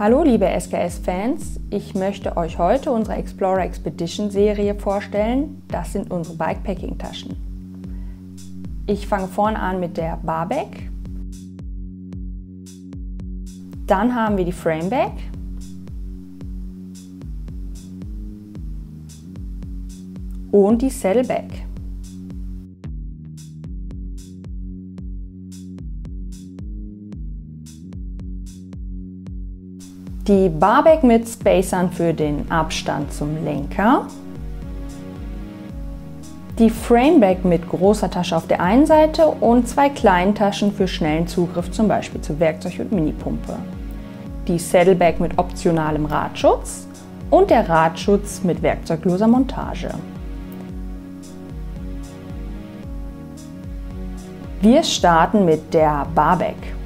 Hallo liebe SKS-Fans, ich möchte euch heute unsere Explorer Expedition Serie vorstellen. Das sind unsere Bikepacking-Taschen. Ich fange vorne an mit der Barback. Dann haben wir die Frameback. Und die Saddleback. Die Barback mit Spacern für den Abstand zum Lenker, die Frameback mit großer Tasche auf der einen Seite und zwei kleinen Taschen für schnellen Zugriff, zum Beispiel zu Werkzeug und Minipumpe, die Saddleback mit optionalem Radschutz und der Radschutz mit werkzeugloser Montage. Wir starten mit der Barback.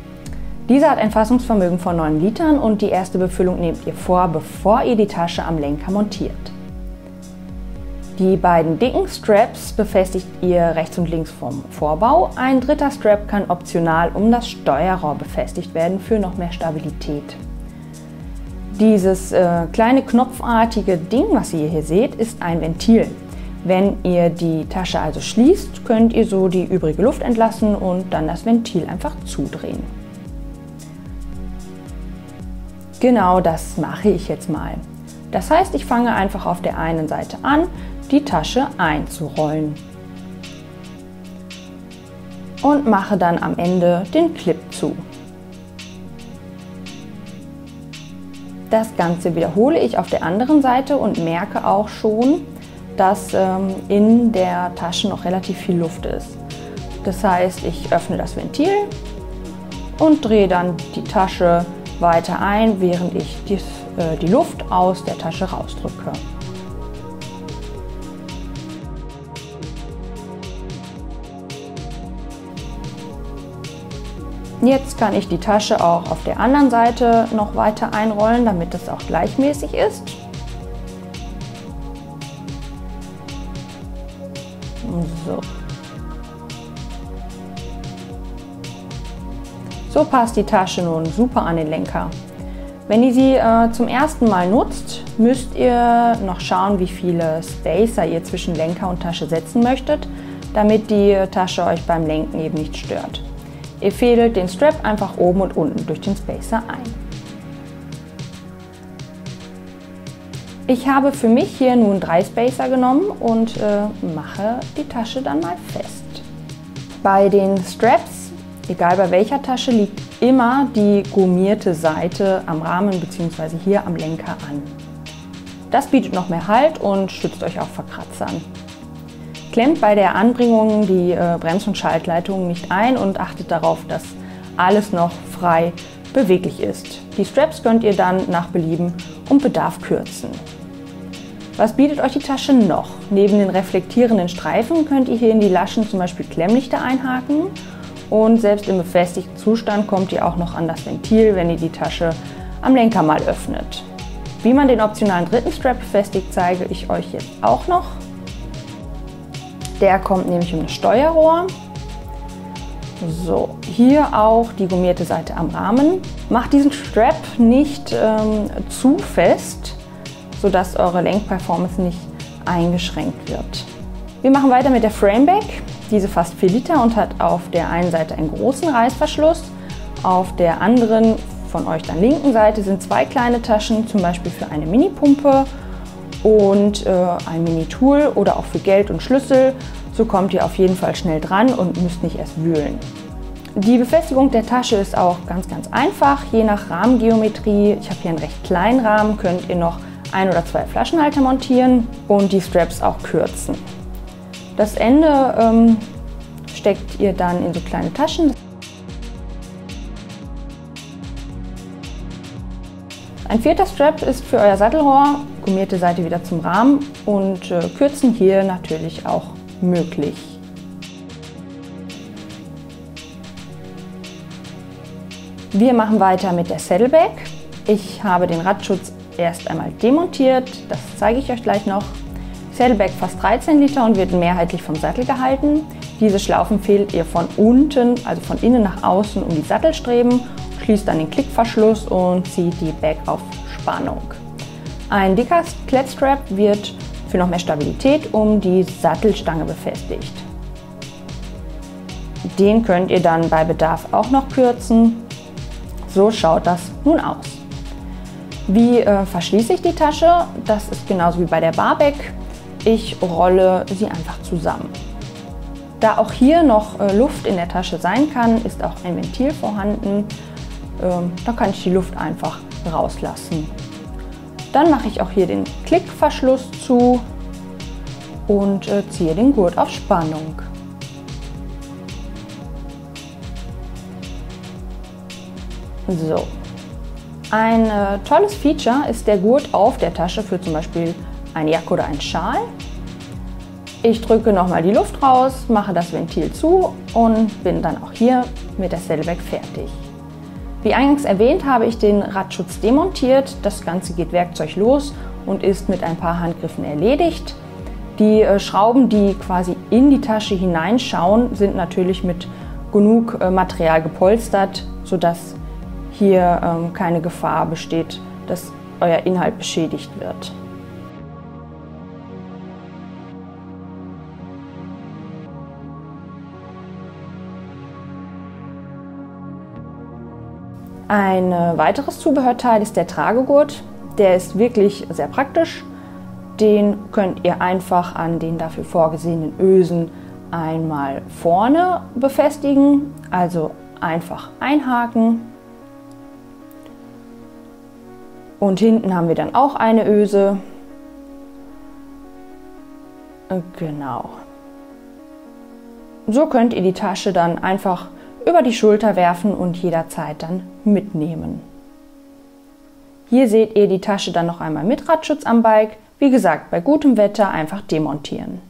Diese hat ein Fassungsvermögen von 9 Litern und die erste Befüllung nehmt ihr vor, bevor ihr die Tasche am Lenker montiert. Die beiden dicken Straps befestigt ihr rechts und links vom Vorbau. Ein dritter Strap kann optional um das Steuerrohr befestigt werden für noch mehr Stabilität. Dieses äh, kleine knopfartige Ding, was ihr hier seht, ist ein Ventil. Wenn ihr die Tasche also schließt, könnt ihr so die übrige Luft entlassen und dann das Ventil einfach zudrehen. Genau das mache ich jetzt mal. Das heißt, ich fange einfach auf der einen Seite an, die Tasche einzurollen. Und mache dann am Ende den Clip zu. Das Ganze wiederhole ich auf der anderen Seite und merke auch schon, dass ähm, in der Tasche noch relativ viel Luft ist. Das heißt, ich öffne das Ventil und drehe dann die Tasche weiter ein, während ich dies, äh, die Luft aus der Tasche rausdrücke. Jetzt kann ich die Tasche auch auf der anderen Seite noch weiter einrollen, damit es auch gleichmäßig ist. So. So passt die Tasche nun super an den Lenker. Wenn ihr sie äh, zum ersten Mal nutzt, müsst ihr noch schauen, wie viele Spacer ihr zwischen Lenker und Tasche setzen möchtet, damit die Tasche euch beim Lenken eben nicht stört. Ihr fädelt den Strap einfach oben und unten durch den Spacer ein. Ich habe für mich hier nun drei Spacer genommen und äh, mache die Tasche dann mal fest. Bei den Straps Egal bei welcher Tasche liegt immer die gummierte Seite am Rahmen bzw. hier am Lenker an. Das bietet noch mehr Halt und schützt euch auch vor Kratzern. Klemmt bei der Anbringung die äh, Brems- und Schaltleitungen nicht ein und achtet darauf, dass alles noch frei beweglich ist. Die Straps könnt ihr dann nach Belieben und Bedarf kürzen. Was bietet euch die Tasche noch? Neben den reflektierenden Streifen könnt ihr hier in die Laschen zum Beispiel Klemmlichter einhaken und selbst im befestigten Zustand kommt ihr auch noch an das Ventil, wenn ihr die Tasche am Lenker mal öffnet. Wie man den optionalen dritten Strap befestigt, zeige ich euch jetzt auch noch. Der kommt nämlich um das Steuerrohr. So, hier auch die gummierte Seite am Rahmen. Macht diesen Strap nicht ähm, zu fest, sodass eure Lenkperformance nicht eingeschränkt wird. Wir machen weiter mit der Frameback. Diese fasst 4 Liter und hat auf der einen Seite einen großen Reißverschluss, auf der anderen von euch dann linken Seite sind zwei kleine Taschen, zum Beispiel für eine Mini-Pumpe und äh, ein Mini-Tool oder auch für Geld und Schlüssel. So kommt ihr auf jeden Fall schnell dran und müsst nicht erst wühlen. Die Befestigung der Tasche ist auch ganz, ganz einfach, je nach Rahmengeometrie. Ich habe hier einen recht kleinen Rahmen, könnt ihr noch ein oder zwei Flaschenhalter montieren und die Straps auch kürzen. Das Ende ähm, steckt ihr dann in so kleine Taschen. Ein vierter Strap ist für euer Sattelrohr, gummierte Seite wieder zum Rahmen und äh, Kürzen hier natürlich auch möglich. Wir machen weiter mit der Saddleback. Ich habe den Radschutz erst einmal demontiert, das zeige ich euch gleich noch. Saddleback fast 13 Liter und wird mehrheitlich vom Sattel gehalten. Diese Schlaufen fehlt ihr von unten, also von innen nach außen um die Sattelstreben, schließt dann den Klickverschluss und zieht die Bag auf Spannung. Ein dicker Klettstrap wird für noch mehr Stabilität um die Sattelstange befestigt. Den könnt ihr dann bei Bedarf auch noch kürzen. So schaut das nun aus. Wie äh, verschließe ich die Tasche? Das ist genauso wie bei der Barback. Ich rolle sie einfach zusammen. Da auch hier noch äh, Luft in der Tasche sein kann, ist auch ein Ventil vorhanden. Ähm, da kann ich die Luft einfach rauslassen. Dann mache ich auch hier den Klickverschluss zu und äh, ziehe den Gurt auf Spannung. So. Ein äh, tolles Feature ist der Gurt auf der Tasche für zum Beispiel eine Jacke oder einen Schal. Ich drücke nochmal die Luft raus, mache das Ventil zu und bin dann auch hier mit der Saddleback fertig. Wie eingangs erwähnt, habe ich den Radschutz demontiert. Das Ganze geht werkzeuglos und ist mit ein paar Handgriffen erledigt. Die äh, Schrauben, die quasi in die Tasche hineinschauen, sind natürlich mit genug äh, Material gepolstert, sodass hier ähm, keine Gefahr besteht, dass euer Inhalt beschädigt wird. Ein äh, weiteres Zubehörteil ist der Tragegurt. Der ist wirklich sehr praktisch. Den könnt ihr einfach an den dafür vorgesehenen Ösen einmal vorne befestigen, also einfach einhaken. Und hinten haben wir dann auch eine Öse. Genau. So könnt ihr die Tasche dann einfach über die Schulter werfen und jederzeit dann mitnehmen. Hier seht ihr die Tasche dann noch einmal mit Radschutz am Bike. Wie gesagt, bei gutem Wetter einfach demontieren.